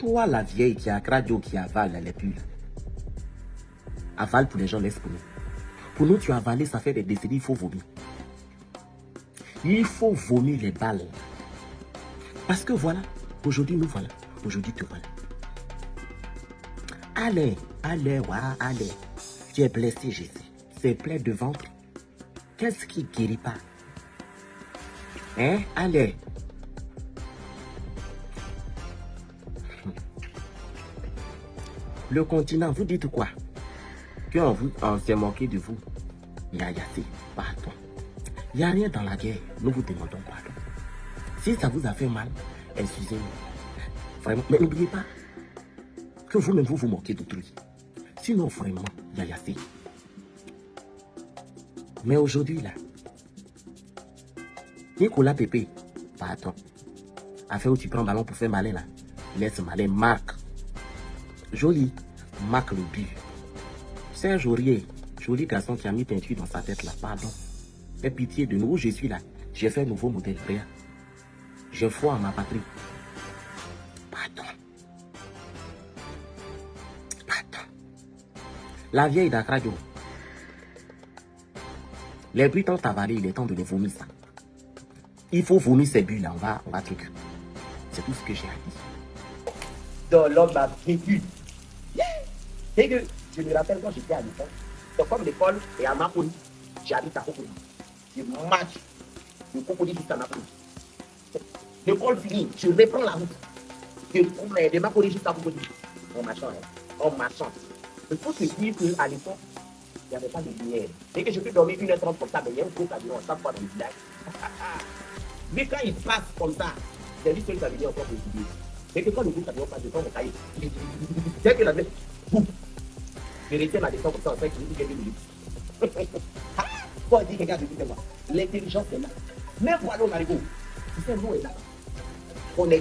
Toi, la vieille qui a radio qui avale les pulls. Avale pour les gens, laisse pour nous. Pour nous, tu as avalé, ça fait des décennies, il faut vomir. Il faut vomir les balles. Parce que voilà, aujourd'hui nous voilà. Aujourd'hui te voilà. Allez, allez, voilà, allez. Tu es blessé, Jésus. C'est plein de ventre. Qu'est-ce qui guérit pas? Hein? Allez. Le continent, vous dites quoi? Qu'on on s'est moqué de vous. Il y a pardon. Il n'y a rien dans la guerre. Nous vous demandons pardon. Si ça vous a fait mal, excusez-nous. Vraiment, mais n'oubliez pas que vous-même vous vous moquez d'autrui. Sinon, vraiment, il y a Yassé. Mais aujourd'hui, là, Nicolas Pépé, pardon. Affaire où tu prends ballon pour faire malin, là. Laisse malin, marque. Joli, marque le but. Serge Aurier, joli garçon qui a mis peinture dans sa tête, là, pardon. Fais pitié de nous, je suis là. J'ai fait un nouveau modèle, frère. Je foi en ma patrie. Pardon. Pardon. La vieille d'Akradio. Les bruits t'ont avalé, il est temps de les vomir ça. Il faut vomir ces buts là, on va, on va truc. C'est tout ce que j'ai à dire. dans l'homme m'a vécu. C'est que je me rappelle quand j'étais à l'école, donc comme l'école est à Maponi, j'habite à Cocody. Je marche de Cocody jusqu'à Maponi. L'école finie, je reprends la route. De, de Maponi jusqu'à Cocody. En marchant, hein. en marchant. Il faut se dire qu'à l'époque, il n'y avait pas de lumière. Dès que je peux dormir 1h30 comme ça, il y a un gros camion chaque fois dans le village. mais quand il passe comme ça, c'est seul qui a venu encore pour étudier. C'est que quand le groupe camion passe, je prends mon cahier. Dès que la Vérité m'a ça en 5 minutes, quelques minutes. Quoi dire, regarde, écoutez-moi. L'intelligence est là. Même aller au marigot, tu sais, l'eau est là. On est.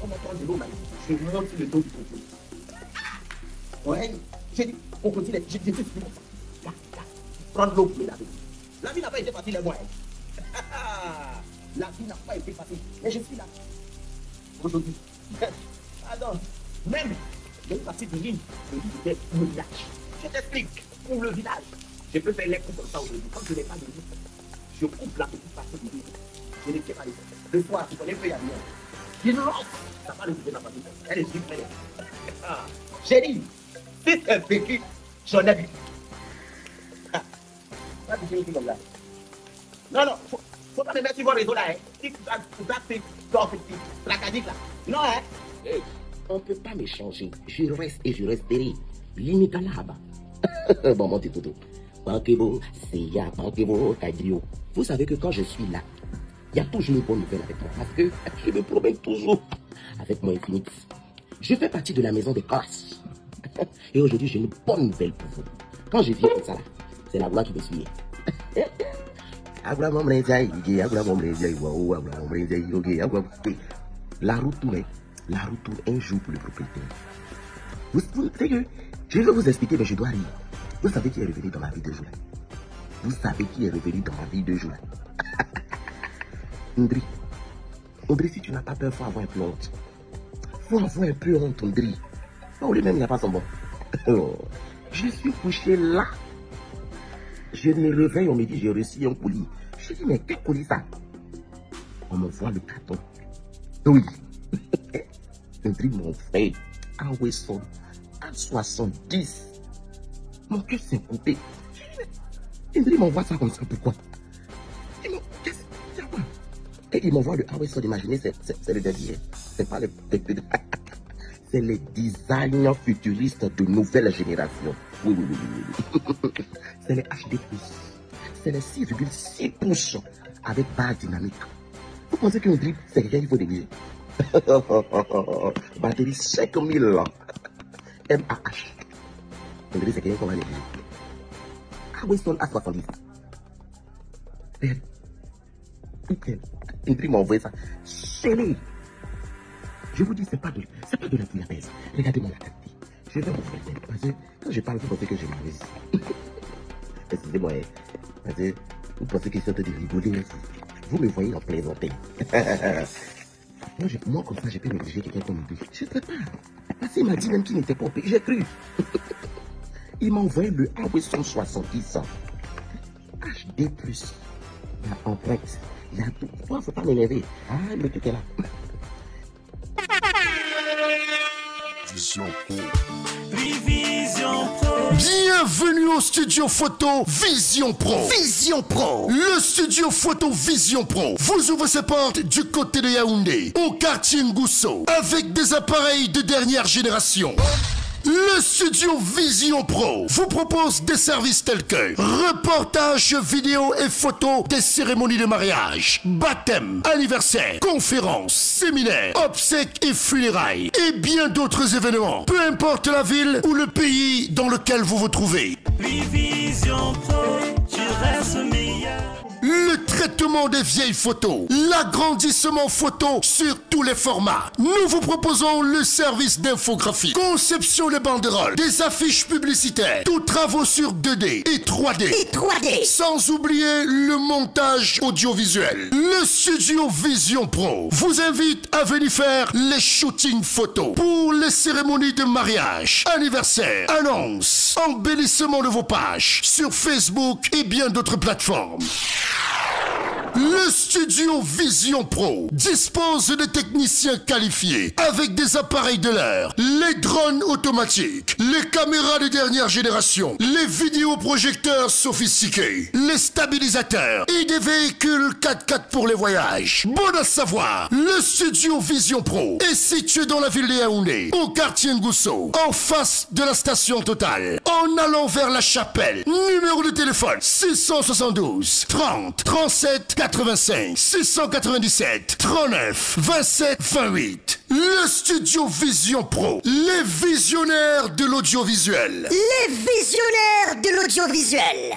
On entend de l'eau, marigot. Je monte le dos du contrôle. Ouais, j'ai dit, on continue, j'ai dit, prendre l'eau pour laver. La vie n'a pas été facile, les mois. La vie n'a pas été facile, mais je suis là. Aujourd'hui. Pardon. Même une partie de l'île, je dis peut-être le village. Je t'explique. Le village, je peux faire les coups comme ça aujourd'hui. Comme je n'ai pas de je coupe la petite partie de l'île. Je ne sais pas les Le soir, tu connais peu, il y a rien. Je lance. Ça le couper ma. Elle est super. J'ai dit, si vécu, j'en ai vu. Ah. De. Non, non, faut, faut pas me mettre sur vos réseaux là, hein. Si tu as tu hein. On ne peut pas m'échanger. Je reste et je resterai. Limite là-bas. bon, mon petit Kadrio. Vous savez que quand je suis là, il y a toujours une bonne nouvelle avec moi. Parce que je me promène toujours avec mon Infinix. Je fais partie de la maison des Corses. Et aujourd'hui, j'ai une bonne nouvelle pour vous. Quand je viens comme ça c'est la voix qui me suit. La route tourne, la route tourne un jour pour le propriétaire. Vous, vous savez que je vais vous expliquer, mais je dois rire. Vous savez qui est revenu dans ma vie deux jours Vous savez qui est revenu dans ma vie deux jours là Ondri. Ondri, si tu n'as pas peur, faut avoir un peu honte. faut avoir un peu honte, Ondri. Oh, lui-même, il n'a pas son bon. Oh, je suis couché là. Je me réveille, on me dit, j'ai reçu un colis. Je dis, mais quel colis ça? On m'envoie le carton. Oui. Ondri, mon frère, à Wesson, à 70. Mon cœur s'est coupé. Ondri m'envoie ça comme ça, pourquoi? Il Et il m'envoie le ouais, sans imaginer, c'est le dernier. C'est pas le. C'est les designs futuristes de nouvelle génération. Oui, oui, oui, oui. C'est les HD. C'est les 6,6 pouces avec barre dynamique. Vous pensez qu'un drip, c'est quelqu'un qu'il faut déguiser Batterie 5000 MAH. Drip, c'est quelqu'un qu'on va déguiser. Ah son A70. Une prix m'a envoyé ça. Chérie. Je vous dis, c'est pas de, c'est pas de la bouillabaisse. Regardez-moi la tête. Je vais vous faire. Parce que quand je parle, vous pensez que je m'amuse. Excusez-moi. hein. Parce que vous pensez que je suis en train de rigoler. Vous me voyez en plaisanter. Moi, je- moi, comme ça, j'ai pu négliger quelqu'un comme lui. Je ne sais pas. Parce qu'il m'a dit même qu'il n'était pas au pays. J'ai cru. Il m'a envoyé le Huawei 170 HD+. Il y a empreinte. Il y a tout. Toi, faut pas m'énerver. Ah, le truc est là. Bienvenue au studio photo Vision Pro. Vision Pro. Le studio photo Vision Pro vous ouvre ses portes du côté de Yaoundé, au quartier Ngousso, avec des appareils de dernière génération. Le studio Vision Pro vous propose des services tels que reportage vidéo et photos des cérémonies de mariage, baptême, anniversaire, conférences, séminaires, obsèques et funérailles et bien d'autres événements. Peu importe la ville ou le pays dans lequel vous vous trouvez. Vision Pro, tu restes meilleur. Le traitement des vieilles photos, l'agrandissement photo sur tous les formats. Nous vous proposons le service d'infographie, conception des banderoles, des affiches publicitaires, tous travaux sur 2D et 3D. Et 3D. Sans oublier le montage audiovisuel. Le studio Vision Pro vous invite à venir faire les shootings photos pour les cérémonies de mariage, anniversaire, annonces, embellissement de vos pages sur Facebook et bien d'autres plateformes. Le studio Vision Pro dispose de techniciens qualifiés avec des appareils de l'heure, les drones automatiques, les caméras de dernière génération, les vidéoprojecteurs sophistiqués, les stabilisateurs et des véhicules 4x4 pour les voyages. Bon à savoir, le studio Vision Pro est situé dans la ville de Yaoundé, au quartier Ngousso, en face de la station Total, en allant vers la chapelle. Numéro de téléphone 672 30 37 85 697 39 27 28. Le studio Vision Pro, les visionnaires de l'audiovisuel. Les visionnaires de l'audiovisuel.